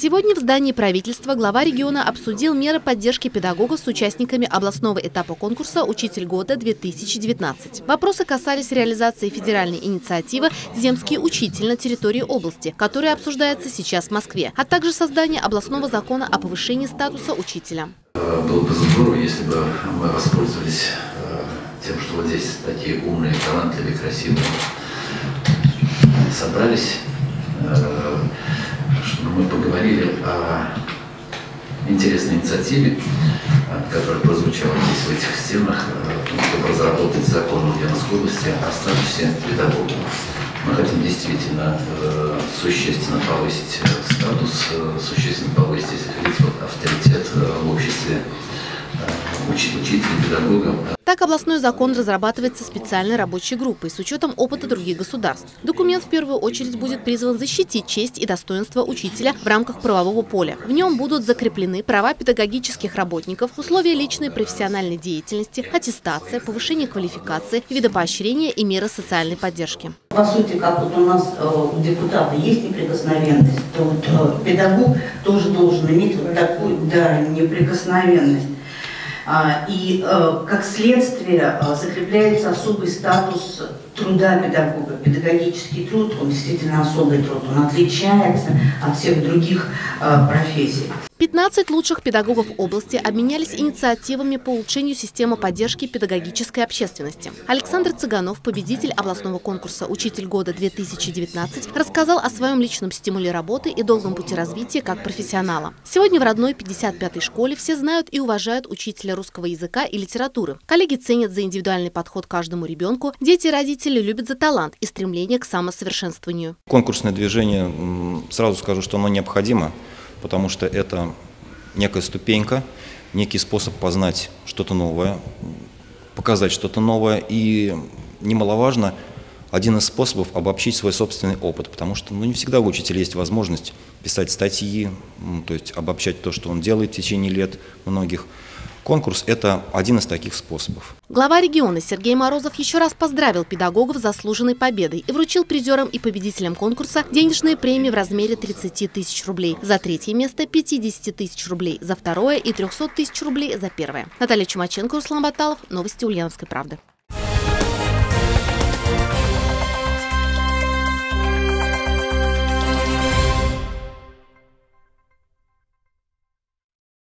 Сегодня в здании правительства глава региона обсудил меры поддержки педагогов с участниками областного этапа конкурса «Учитель года-2019». Вопросы касались реализации федеральной инициативы «Земский учитель» на территории области, которая обсуждается сейчас в Москве, а также создание областного закона о повышении статуса учителя. Было бы здорово, если бы мы воспользовались э, тем, что вот здесь такие умные, талантливые, красивые собрались э, мы поговорили о интересной инициативе, которая прозвучала здесь в этих стенах, чтобы разработать закон Ульяновской области о статусе педагога. Мы хотим действительно э, существенно повысить статус, э, существенно повысить, авторитет э, в обществе учителя, педагога. Так областной закон разрабатывается специальной рабочей группой с учетом опыта других государств. Документ в первую очередь будет призван защитить честь и достоинство учителя в рамках правового поля. В нем будут закреплены права педагогических работников, условия личной профессиональной деятельности, аттестация, повышение квалификации, виды поощрения и меры социальной поддержки. По сути, как вот у нас э, у депутата есть неприкосновенность, то вот э, педагог тоже должен иметь вот такую да, неприкосновенность. А, и э, как следствие э, закрепляется особый статус труда педагога. Педагогический труд, он действительно особый труд, он отличается от всех других э, профессий. 15 лучших педагогов области обменялись инициативами по улучшению системы поддержки педагогической общественности. Александр Цыганов, победитель областного конкурса «Учитель года-2019», рассказал о своем личном стимуле работы и долгом пути развития как профессионала. Сегодня в родной 55-й школе все знают и уважают учителя русского языка и литературы. Коллеги ценят за индивидуальный подход к каждому ребенку, дети и родители любят за талант и стремление к самосовершенствованию. Конкурсное движение, сразу скажу, что оно необходимо потому что это некая ступенька, некий способ познать что-то новое, показать что-то новое и немаловажно один из способов обобщить свой собственный опыт, потому что ну, не всегда у учителя есть возможность писать статьи, то есть обобщать то, что он делает в течение лет многих. Конкурс – это один из таких способов. Глава региона Сергей Морозов еще раз поздравил педагогов с заслуженной победой и вручил призерам и победителям конкурса денежные премии в размере 30 тысяч рублей. За третье место – 50 тысяч рублей, за второе и 300 тысяч рублей за первое. Наталья Чумаченко, Руслан Баталов. Новости Ульяновской правды.